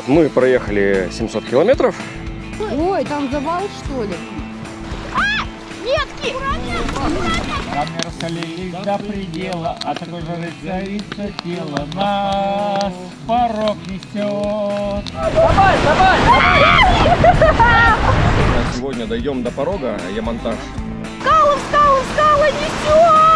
Вот мы проехали 700 километров. Ой, там завал что ли? Детки! Камни раскалились до предела, а такой же царица тело нас порог несет. Сегодня дойдем до порога, Ямонтаж. Скалы, скалы, скалы несет!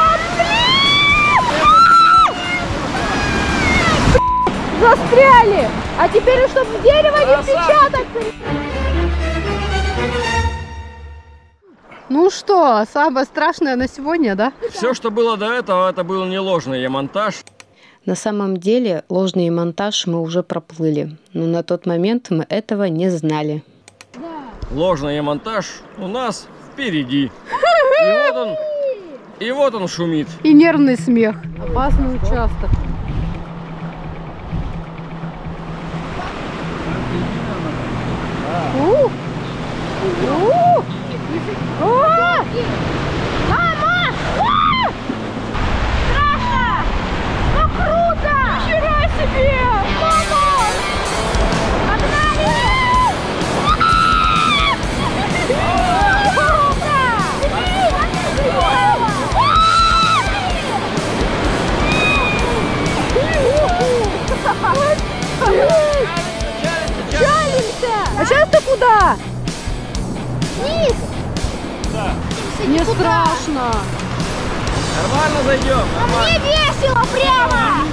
Застряли! А теперь, чтобы в дерево не впечататься! Ну что, самое страшное на сегодня, да? Все, что было до этого, это был не ложный Ямонтаж. На самом деле ложный монтаж мы уже проплыли, но на тот момент мы этого не знали. Ложный Ямонтаж у нас впереди. И вот он, и вот он шумит. И нервный смех. Опасный участок. У! У! О! Мама! А! Страшно! Но круто! Нихера себе! Не страшно. Нормально зайдем. А мне весело прямо!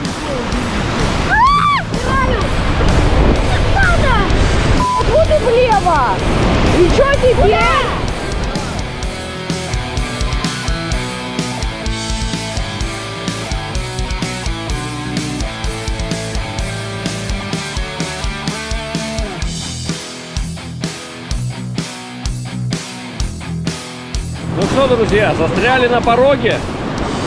А! Надо! Вот и влево. И что теперь? Что, друзья, застряли на пороге.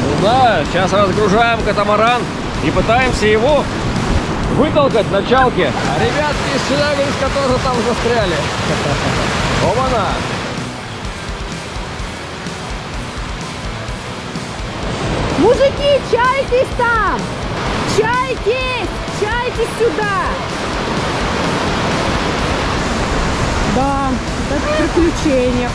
Не знаю, сейчас разгружаем катамаран и пытаемся его вытолкать на чалке. А ребятки из Челябинска тоже там застряли. Оба-на! Мужики, чайтесь там! Чайтесь! Чайтесь сюда! Да, это приключение.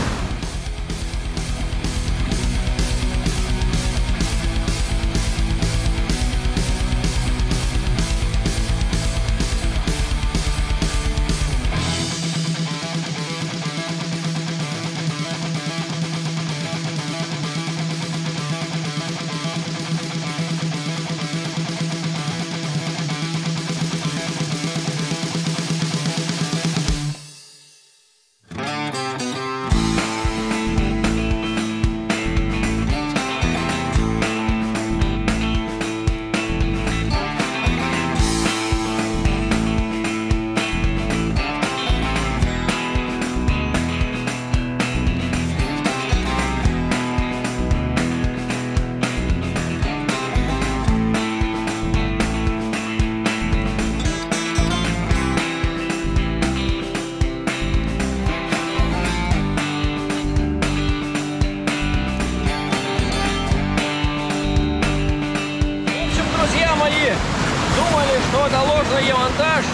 Демонтаж,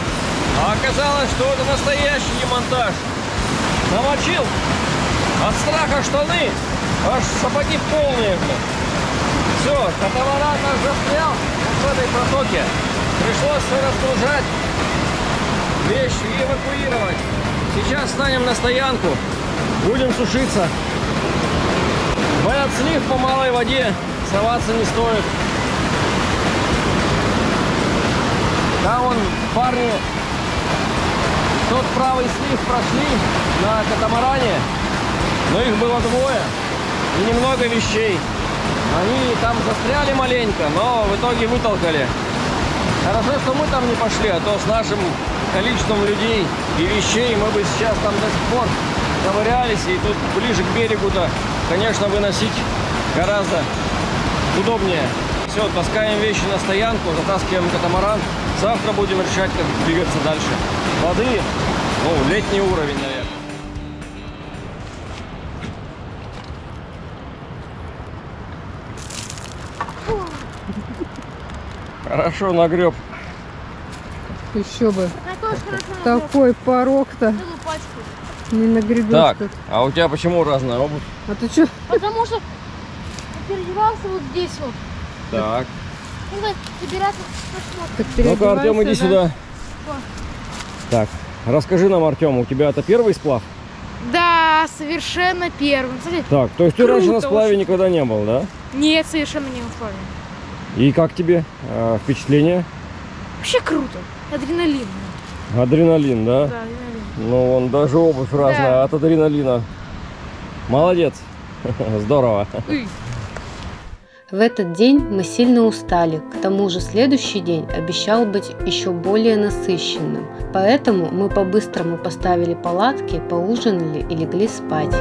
а оказалось, что это настоящий демонтаж. Намочил от страха штаны, аж сапоги полные. Все, катамаран наш застрял в этой протоке. Пришлось все разгружать, вещи эвакуировать. Сейчас станем на стоянку, будем сушиться. В этот слив по малой воде соваться не стоит. Там вон парни тот правый слив прошли на катамаране, но их было двое и немного вещей. Они там застряли маленько, но в итоге вытолкали. Хорошо, что мы там не пошли, а то с нашим количеством людей и вещей мы бы сейчас там до сих пор ковырялись, и тут ближе к берегу-то, конечно, выносить гораздо удобнее. Все, таскаем вещи на стоянку, затаскиваем катамаран. Завтра будем решать, как двигаться дальше. Воды, ну, летний уровень, наверное. Хорошо нагреб. еще бы. Это тоже хорошо. надо Такой порог-то не нагребешь Так, тут. а у тебя почему разная обувь? А ты что? Потому что переодевался вот здесь вот. Так. Ну-ка, Артем, иди да? сюда. Так, расскажи нам, Артем, у тебя это первый сплав? Да, совершенно первым. Кстати, Так, то есть ты раньше на сплаве очень. никогда не был, да? нет, совершенно не условия. И как тебе э, впечатление? Вообще круто. Адреналин. Адреналин, да? Да, адреналин. Ну, вон даже обувь разная от адреналина. Молодец. Здорово. Ой. В этот день мы сильно устали, к тому же следующий день обещал быть еще более насыщенным. Поэтому мы по-быстрому поставили палатки, поужинали и легли спать.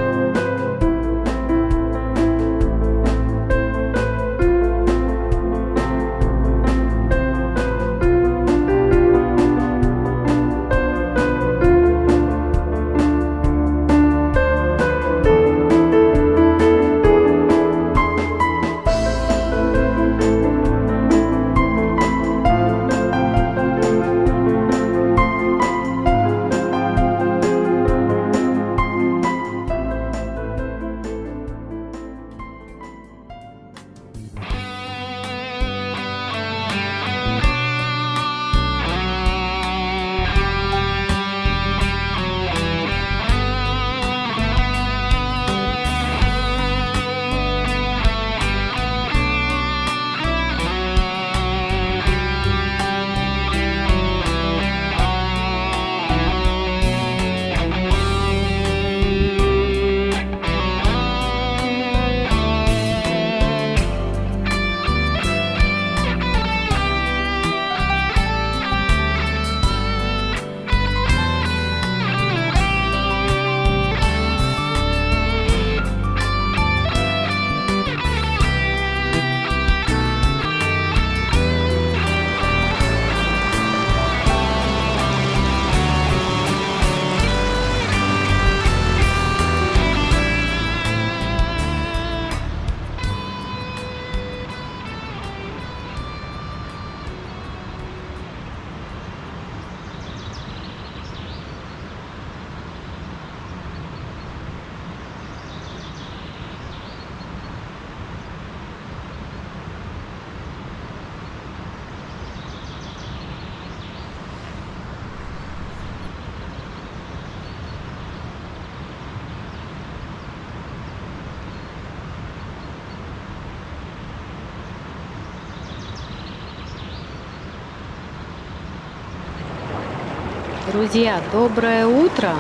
Друзья, доброе утро!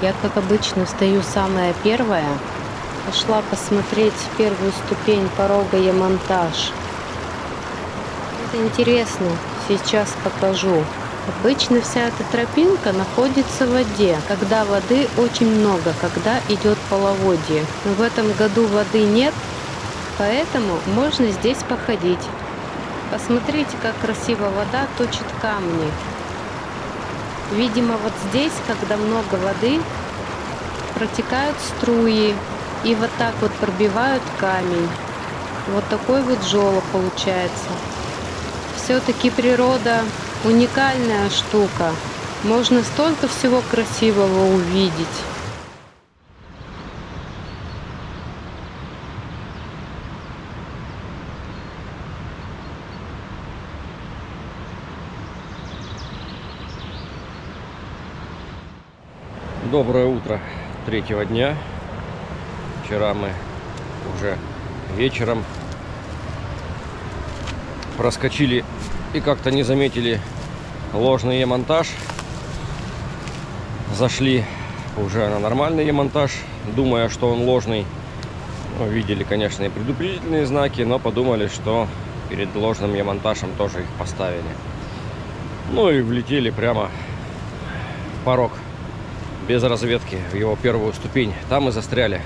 Я, как обычно, встаю самая первая. Пошла посмотреть первую ступень порога Ямонтаж. Это интересно, сейчас покажу. Обычно вся эта тропинка находится в воде, когда воды очень много, когда идет половодье. Но в этом году воды нет, поэтому можно здесь походить. Посмотрите, как красиво вода точит камни. Видимо, вот здесь, когда много воды, протекают струи и вот так вот пробивают камень. Вот такой вот желоб получается. Все-таки природа уникальная штука. Можно столько всего красивого увидеть. Доброе утро третьего дня. Вчера мы уже вечером проскочили и как-то не заметили ложный Е-монтаж. Зашли уже на нормальный Е-монтаж, думая, что он ложный. Ну, видели, конечно, и предупредительные знаки, но подумали, что перед ложным Е-монтажем тоже их поставили. Ну и влетели прямо в порог без разведки в его первую ступень. Там и застряли.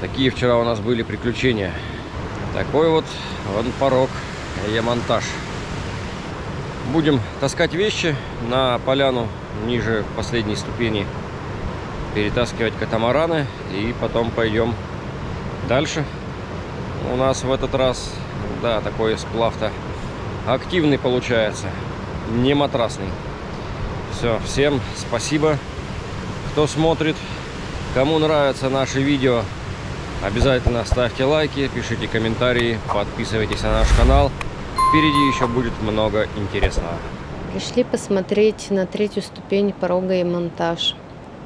Такие вчера у нас были приключения. Такой вот он порог Е-монтаж. Будем таскать вещи на поляну ниже последней ступени. Перетаскивать катамараны и потом пойдем дальше. У нас в этот раз, да, такой сплав-то активный получается, не матрасный. Все, всем спасибо, кто смотрит. Кому нравятся наши видео, обязательно ставьте лайки, пишите комментарии, подписывайтесь на наш канал. Впереди еще будет много интересного. Пришли посмотреть на третью ступень порога и монтаж.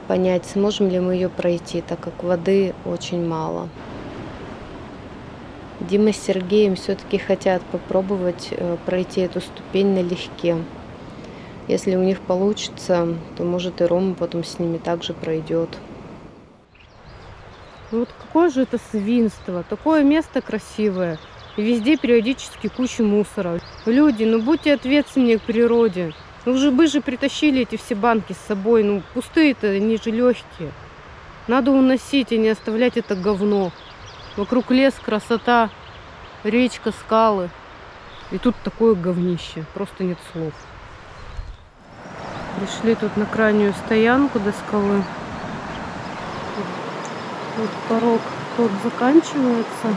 Понять, сможем ли мы ее пройти, так как воды очень мало. Дима с Сергеем все-таки хотят попробовать э, пройти эту ступень налегке. Если у них получится, то может и Рома потом с ними также пройдет. Ну Вот какое же это свинство. Такое место красивое. И везде периодически куча мусора. Люди, ну будьте ответственнее к природе. Ну уже бы же притащили эти все банки с собой. Ну пустые-то, они же легкие. Надо уносить, а не оставлять это говно. Вокруг лес, красота, речка, скалы. И тут такое говнище. Просто нет слов. Пришли тут на крайнюю стоянку до скалы. Вот порог тот заканчивается.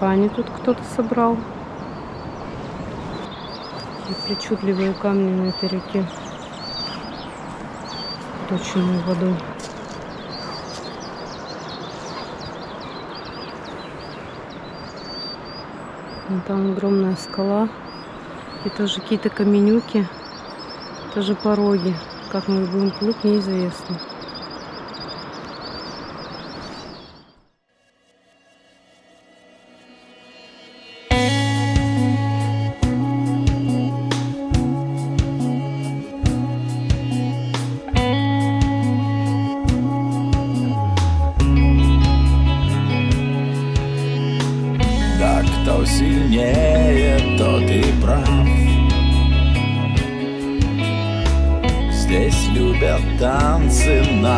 Бани тут кто-то собрал. Такие причудливые камни на этой реке. Точенной водой. Вон там огромная скала. И тоже какие-то каменюки. Тоже пороги. Как мы будем плыть, неизвестно.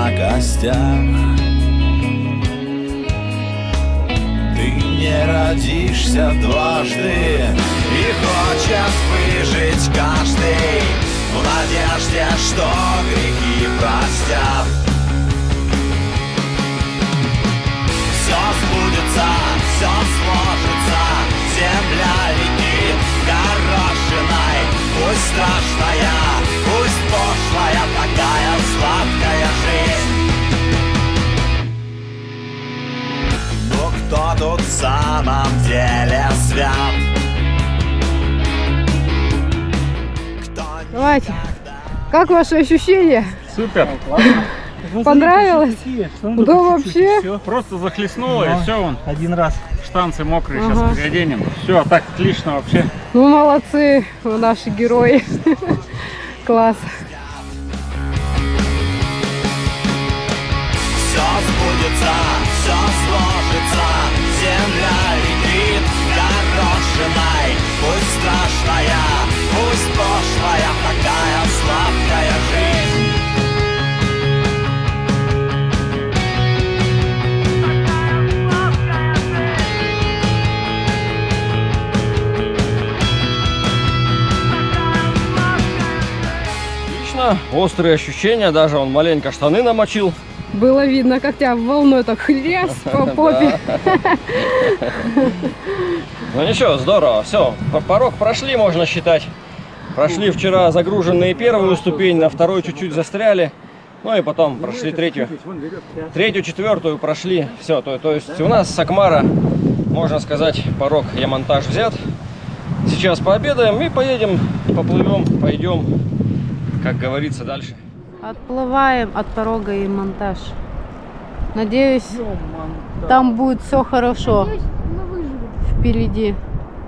На костях Ты не родишься дважды И хочет выжить каждый В надежде, что грехи простят. Все сбудется, все сложится Земля Пусть страшная, пусть пошлая Такая сладкая жизнь Но кто тут в самом деле свят? Давайте. Как ваши ощущения? Супер. Понравилось? Да вообще. Все, просто захлестнуло и все, он Один раз. Штанцы мокрые, Ага. сейчас переоденем. Все, так отлично вообще. Ну, молодцы, вы наши герои. Класс. Все сбудется, все сложится Земля летит горошиной Пусть страшная, пусть пошлая Такая сладкая Острые ощущения, даже он маленько штаны намочил. Было видно, как тебя волной так хряс по попе. Ну ничего, здорово, все, порог прошли, можно считать. Прошли вчера загруженные первую ступень, на второй чуть-чуть застряли. Ну и потом прошли третью. Третью, четвертую прошли. Все, то, то есть у нас с Акмара, можно сказать, порог Ямонтаж взят. Сейчас пообедаем и поедем, поплывем, пойдем, как говорится, дальше. Отплываем от порога и монтаж. Надеюсь, там будет все хорошо впереди.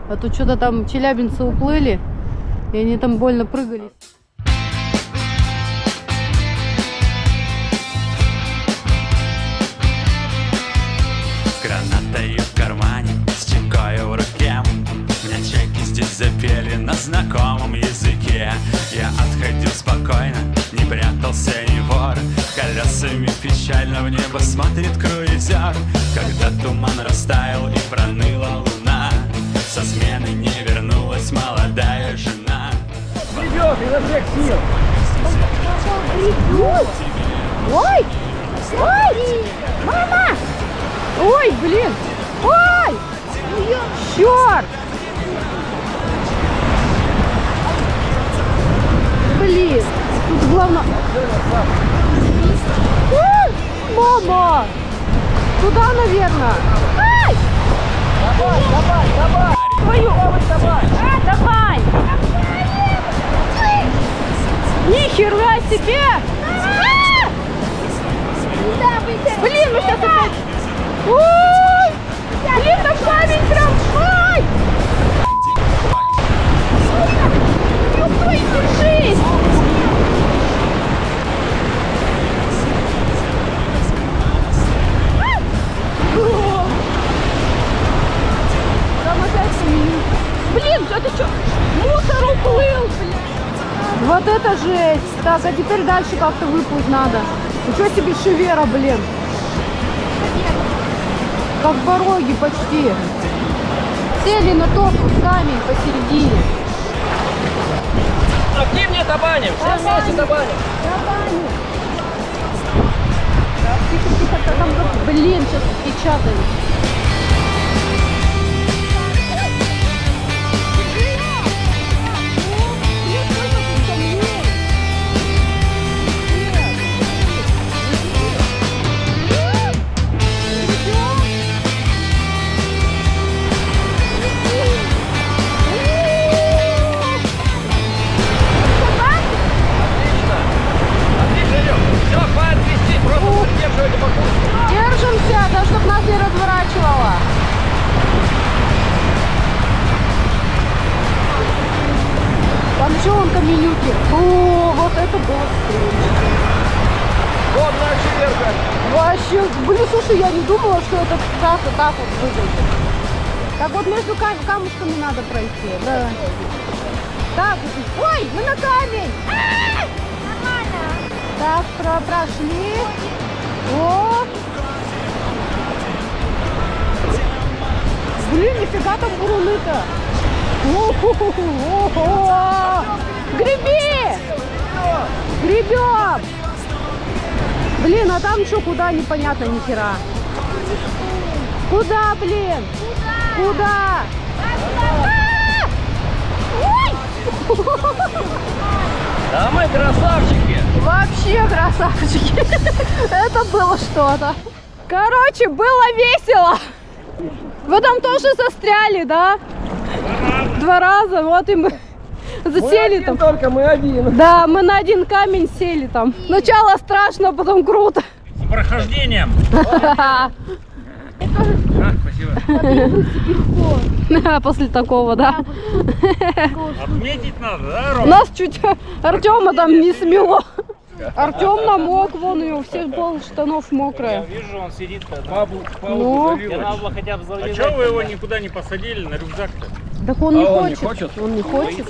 А то что-то там челябинцы уплыли, и они там больно прыгали. С гранатой в кармане, с чекой в руке Мне чеки здесь запели на знакомом языке Я отходил спокойно, не прятался ни вор Колесами печально в небо смотрит круизер Когда туман растаял и проныла луна Со смены не вернулась молодая жена Ой! Ой! Мама! Ой, блин! Ой! Черт! Блин! Тут главное... Ой, Мама! Туда, наверное. Ай! Давай, давай, давай! Твою! Давай! А, давай! Ни хера себе! Блин, ну сейчас опять... Ой! Блин, там камень прям... Ой! Стой, держись! Там опять камень. Блин, это что? Мусор уплыл, блин. Вот это жесть. Так, а теперь дальше как-то выплыть надо. Ничего себе шевера, блин. Как пороги почти. Сели на тот вот камень посередине. Активнее табаним! Все вместе табаним! Тихо, тихо, там, блин, сейчас печатают. Камелюки. О, вот это было встреча. Вот наша верка. Вообще, блин, слушай, я не думала, что это так вот так вот выглядит. Так вот между кам- камушками надо пройти, да. Так, ой, мы на камень. Так, про прошли. О! Блин, нифига там буруны-то. О-хо-хо-хо-хо. Греби! Гребем! Блин, а там что, куда, непонятно, ни хера. Куда, блин? Куда? Да мы красавчики! Вообще красавчики. Это было что-то. Короче, было весело. Вы там тоже застряли, да? Два раза. Вот и мы засели там. только мы один. Да, мы на один камень сели там. Сначала страшно, потом круто. С прохождением. После такого, да. Отметить надо, да, У Ром? нас чуть Артема там не смело. Артем намок, вон у него всех пол штанов мокрая. Вижу, он сидит. Бабу, Ну, надо хотя бы А что вы его никуда не посадили на рюкзак-то? так он не А он не хочет. хочет? Он не хочет.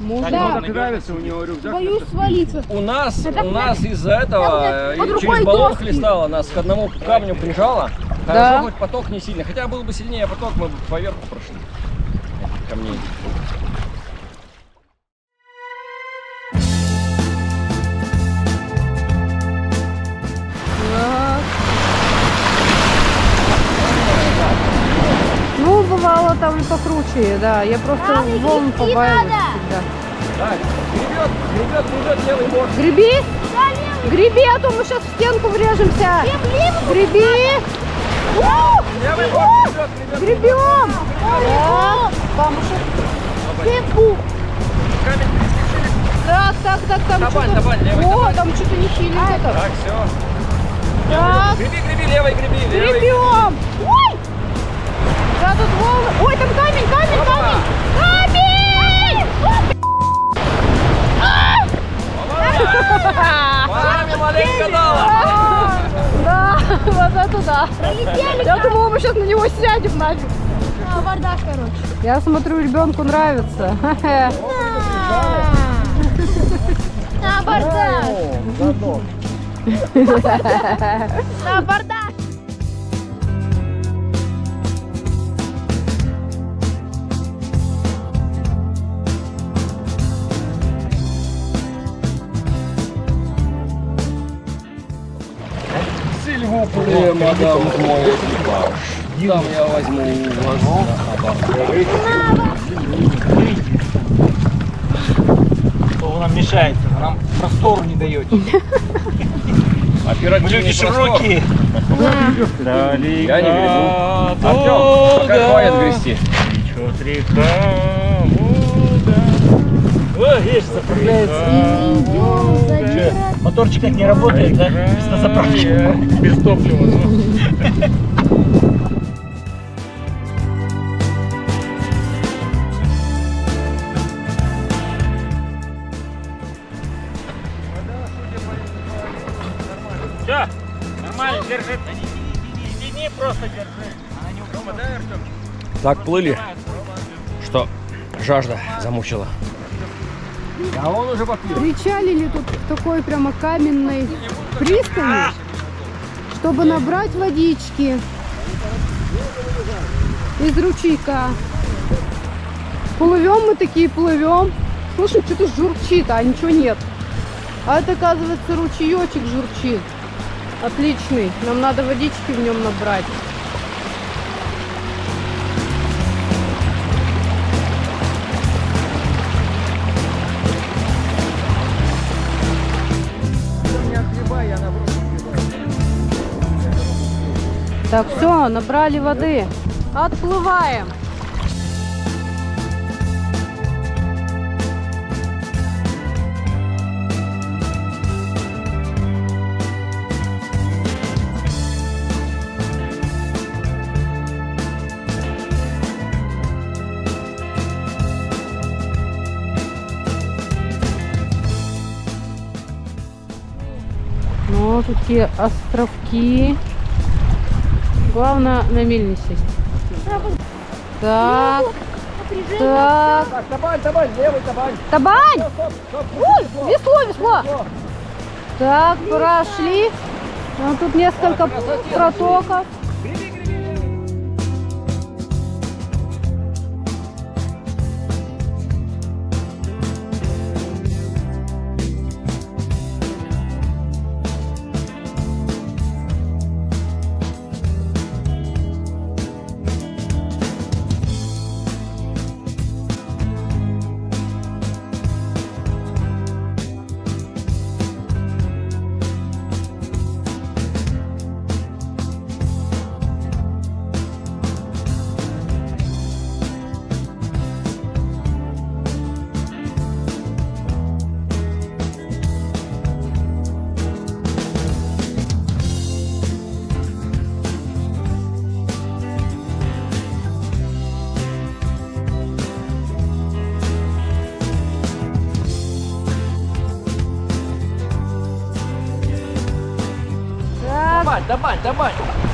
Можно. Да. нравится у него рюкзак. Боюсь свалиться. У нас, у нас из-за этого под э, через баллон хлестало, нас к одному камню прижало. Да. Хорошо, хоть поток не сильный. Хотя был бы сильнее поток, мы бы поверху прошли. Камней. И покруче, да. Я просто Рано волн побаиваюсь надо. всегда. Так, гребет, гребет, гребет левый борт. Греби! Греби, а то мы сейчас в стенку врежемся. Греби! Левый борт гребет, гребет. Гребем! Так, камушек. Камень. Так, так, так, там Табань, что-то... табань, левый О, табань. там что-то не хилит это. Так, все. Так, Греби, греби, левый греби, левый. гребем! Ой! Да, тут волны. Ой, там камень, камень, Опа! камень! Камень! Маме маленько дала. Да, вот это да. Пролетели. Я думала, мы сейчас на него сядем нафиг. А, бардак, короче. Я смотрю, ребенку нравится. На заодно. На бардак. Где, мадам, мой экипаж? Там я возьму у вас на. Что вы нам мешаете? Вы нам простору не даете. Мы люди простор. широкие. Я не гребу. Артем, пока хватит грести. Река Волга. О, видишь, заправляется. Моторчик как не работает, да? Без на заправке. Без топлива. ну. Все, нормально, держи. Не, просто держи. Она не упадает, Артем. Так плыли, что жажда замучила. А он уже подпил. Причалили тут такой прямо каменной пристани, чтобы набрать водички из ручейка. Плывем мы такие, плывем. Слушай, что-то журчит, а ничего нет. А это, оказывается, ручеечек журчит. Отличный. Нам надо водички в нем набрать. Так, все, набрали воды. Отплываем. Ну, такие островки. Главное на мель не сесть. Так, так. Так, табань, табань, левый табань. Табань! Ой, весло, весло. Так, прошли. Ну, тут несколько протоков.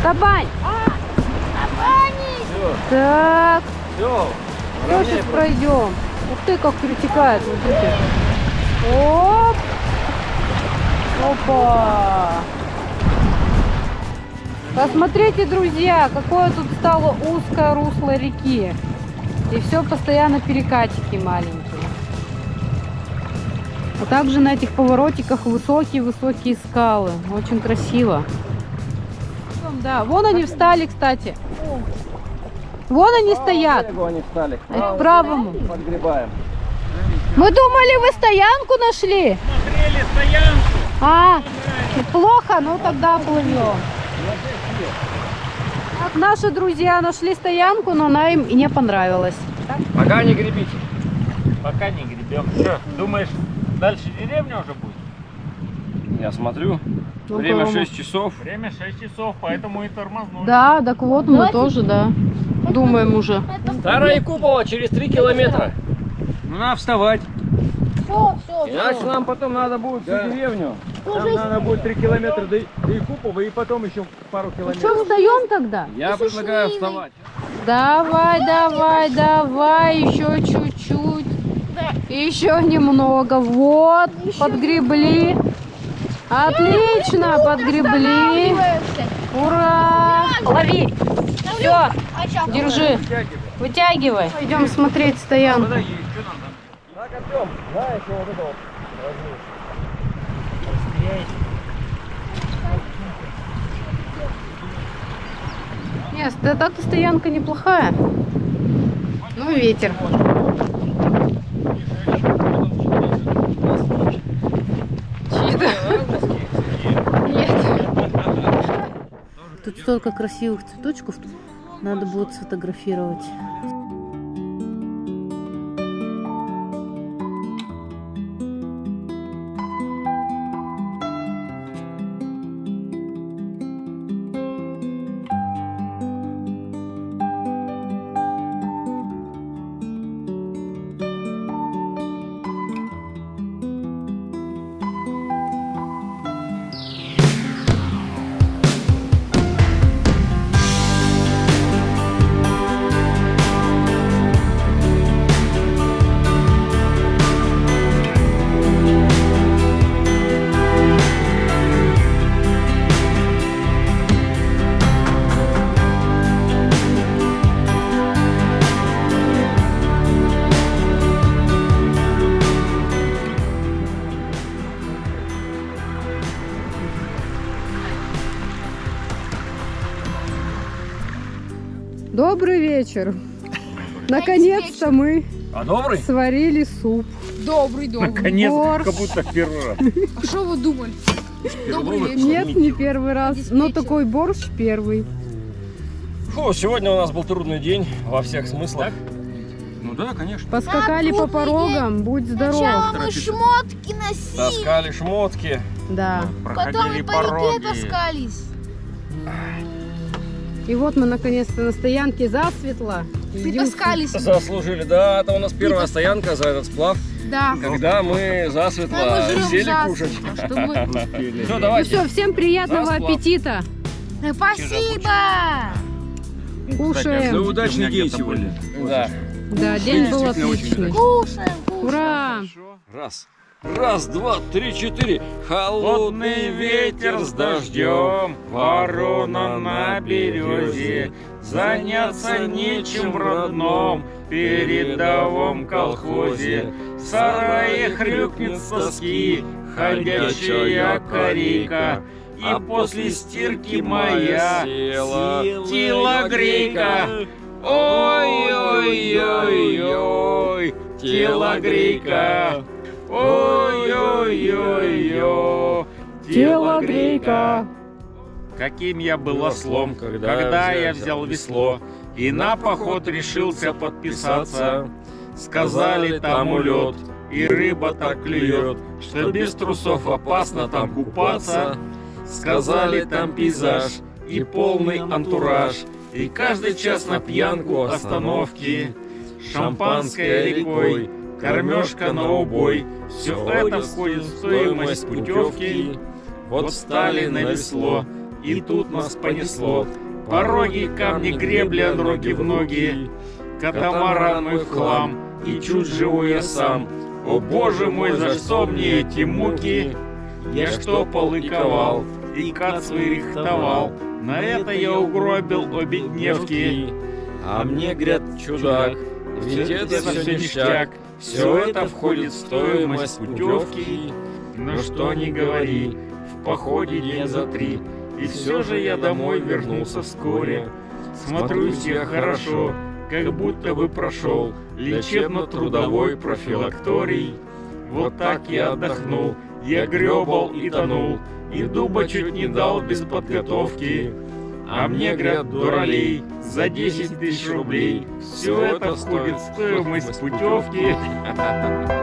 Табань. табань. Так, Все. все, сейчас пройдем. Ух ты, как перетекает, смотрите. Оп. Опа. Посмотрите, друзья, какое тут стало узкое русло реки. И все постоянно перекатики маленькие. А также на этих поворотиках высокие-высокие скалы. Очень красиво. Да, вон они встали, кстати. Вон они стоят. Берегу они встали. А к правому. Подгребаем. Мы думали, вы стоянку нашли. Смотрели стоянку. А, плохо, ну тогда плывем. Так, наши друзья нашли стоянку, но она им и не понравилась. Пока не гребите. Пока не гребем. Что, думаешь, дальше деревня уже будет? Я смотрю. Ну, Время по-моему. 6 часов. Время 6 часов, поэтому и тормознули. Да, так вот мы тоже, да. Думаем уже. Старая Купова через 3 километра. Ну надо вставать. Все, все, Иначе нам потом надо будет всю деревню. Нам надо будет 3 километра до, до Якупова и потом еще пару километров. Что, встаем тогда? Я предлагаю вставать. Давай, давай, давай, еще чуть-чуть. Еще немного. Вот, подгребли. Отлично, подгребли. Ура! Лови. Все, держи. Вытягивай. Идем смотреть стоянку. Так, Артем, знаешь, вот это вот. возьми. Нет, да так-то стоянка неплохая. Ну, ветер. Чьи-то? Нет. Тут столько красивых цветочков, надо будет сфотографировать. Вечер. Наконец-то мы А добрый? сварили суп. Добрый, добрый. Наконец, Борщ. как будто первый раз. А что вы думали? Добрый вечер. Нет, не первый раз, но такой борщ первый. Фу, сегодня у нас был трудный день во всех смыслах. Ну да, конечно. Поскакали по порогам, будь здоров. Сначала мы шмотки носили, Таскали шмотки. Да. потом и по реке пороги. таскались. И вот мы наконец-то на стоянке засветло. Притаскались. Заслужили. Да, это у нас первая стоянка за этот сплав. Да. Когда мы засветло мы сели засветло, кушать. чтобы- Все, Ну давайте. все, всем приятного За аппетита. Э, Спасибо! Кушаем. Ну, удачный день сегодня. Да. Да, день был отличный. Кушаем, кушаем. Ура! Раз. Раз, два, три, четыре. Холодный ветер с дождем, ворона на березе. Заняться нечем в родном передовом колхозе. В сарае хрюкнет с тоски ходячая корейка. И после стирки моя телогрейка. Ой-ой-ой-ой, телогрейка. Ой-ой-ой-ой, телогрейка. Каким я был ослом, когда когда, я взял весло и на поход решился подписаться. Сказали там улет, и рыба так клюет, что без трусов опасно там купаться. Сказали там пейзаж и полный антураж, и каждый час на пьянку остановки. Шампанское рекой, кормежка на убой, все это входит в стоимость путевки. Вот встали на весло, и тут нас понесло. Пороги, камни, гребли, ноги в ноги. Катамаран мой в хлам, и чуть живу я сам. О боже мой, за что мне эти муки? Я что полыковал, и свой рихтовал. На это я угробил обе дневки. А мне говорят, чудак, ведь это все ништяк. Все это входит в стоимость путевки. Но что ни говори, в походе день за три. И все же я домой вернулся вскоре. Смотрюсь я хорошо, как будто бы прошел лечебно-трудовой профилакторий. Вот так я отдохнул, я гребал и тонул, и дуба чуть не дал без подготовки. А мне, говорят, дуралей, за 10 тысяч рублей. Все это входит в стоимость путевки.